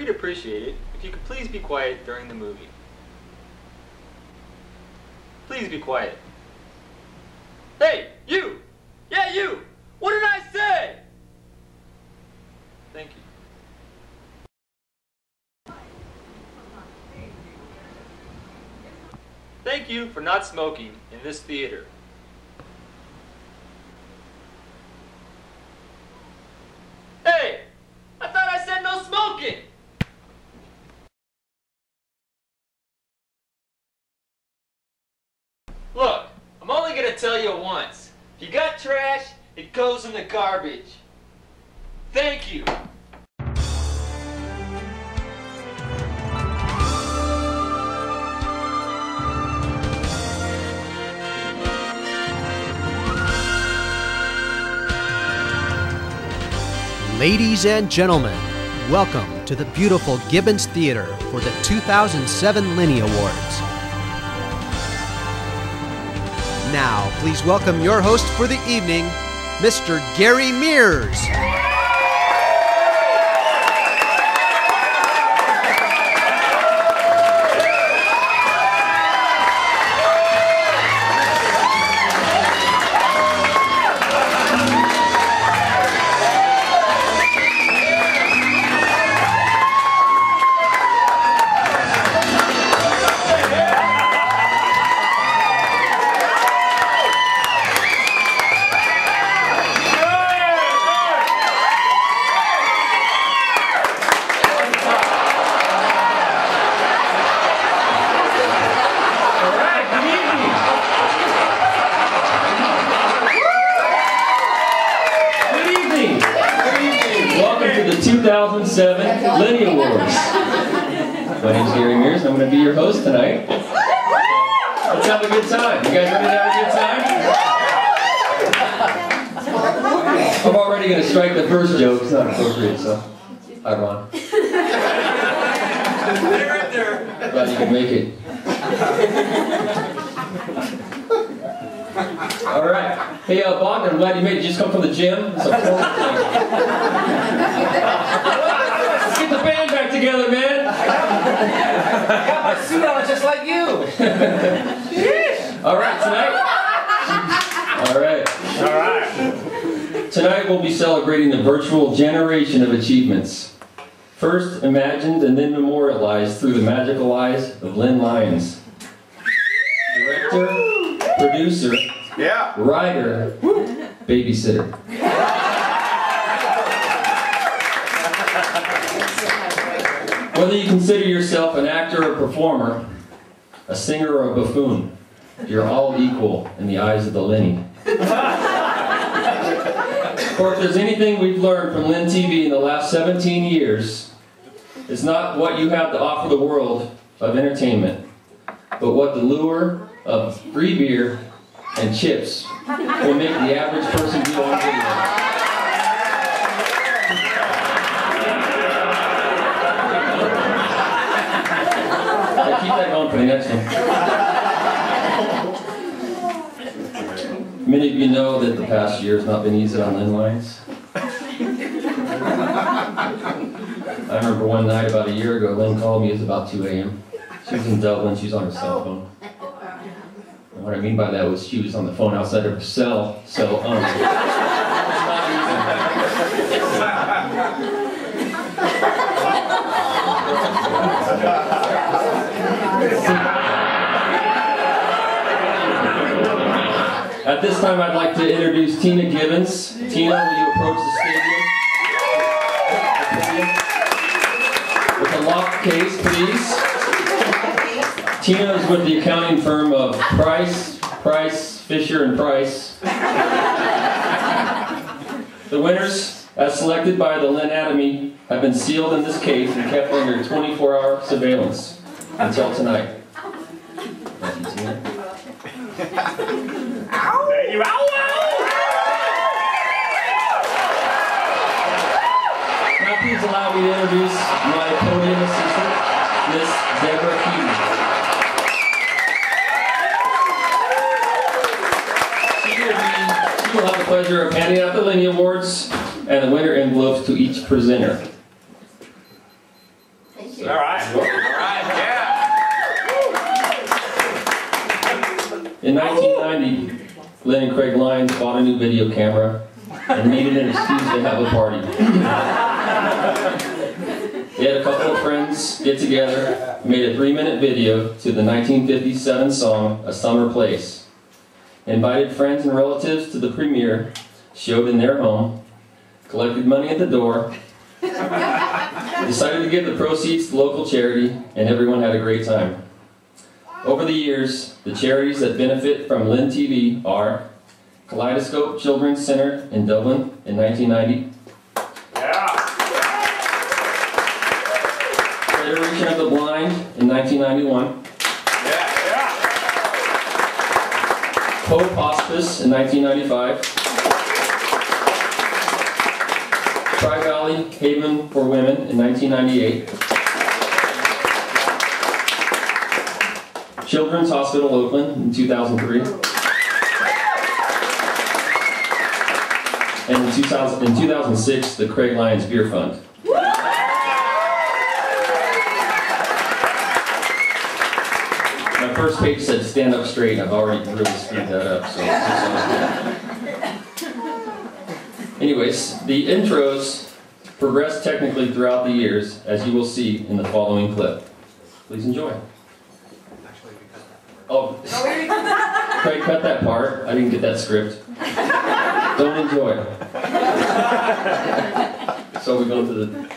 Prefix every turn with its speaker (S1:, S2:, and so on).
S1: we'd appreciate it if you could please be quiet during the movie. Please be quiet. Hey, you! Yeah, you! What did I say? Thank you. Thank you for not smoking in this theater. Hey! I thought I said no smoking! Look, I'm only gonna tell you once. If you got trash, it goes in the garbage. Thank you.
S2: Ladies and gentlemen, welcome to the beautiful Gibbons Theater for the 2007 Lynnie Awards. Now, please welcome your host for the evening, Mr. Gary Mears.
S3: The 2007 Lynnie Awards. My name's Gary Mears. I'm going to be your host tonight. Let's have a good time. You guys ready to have a good time? I'm already going to strike the first joke. It's not appropriate, so. Hi, Ron. Glad you can make it. All right. Hey, uh, I'm glad you made it. You just come from the gym. It's a formal thing. Let's get the band back together, man.
S4: got my suit on just like you.
S3: All right, tonight. All right.
S4: All right.
S3: Tonight we'll be celebrating the virtual generation of achievements. First imagined and then memorialized through the magical eyes of Lynn Lyons. Director, producer,
S4: Yeah.
S3: writer, babysitter. Whether you consider yourself an actor or performer, a singer or a buffoon, you're all equal in the eyes of the Lynnie. For if there's anything we've learned from Lynn TV in the last 17 years, it's not what you have to offer the world of entertainment, but what the lure of free beer and chips will make the average person do on video. Yeah, one. Many of you know that the past year has not been easy on Lynn Lyons. I remember one night about a year ago, Lynn called me, it was about 2 a.m. She was in Dublin, she was on her cell phone. And what I mean by that was she was on the phone outside of her cell, phone. It's not easy. At this time, I'd like to introduce Tina Gibbons. Tina, will you approach the stadium? With a locked case, please. Tina is with the accounting firm of Price, Price, Fisher, and Price. The winners, as selected by the Lynn Academy, have been sealed in this case and kept under 24-hour surveillance until tonight. Thank you, Tina
S4: you out.
S3: Now please allow me to introduce my podium assistant, Miss Deborah Keaton. She will, be, she will have the pleasure of handing out the Lynnie Awards and the winner envelopes to each presenter. Thank you. So, All right. In 1990, Lynn and Craig Lyons bought a new video camera and needed an excuse to have a party. They had a couple of friends get together, made a three-minute video to the 1957 song "A Summer Place." Invited friends and relatives to the premiere, showed in their home, collected money at the door, decided to give the proceeds to local charity, and everyone had a great time. Over the years, the charities that benefit from Lynn TV are Kaleidoscope Children's Center in Dublin in 1990, Yeah. Federation of the Blind in 1991, Hope Hospice in 1995, Tri Valley Haven for Women in 1998, Children's Hospital Oakland in 2003, and in, 2000, in 2006, the Craig Lyons Beer Fund. My first page said stand up straight. I've already really screwed that up, so Anyways, the intros progress technically throughout the years, as you will see in the following clip. Please enjoy. Oh, Craig, cut that part. I didn't get that script. Don't enjoy. So we go to the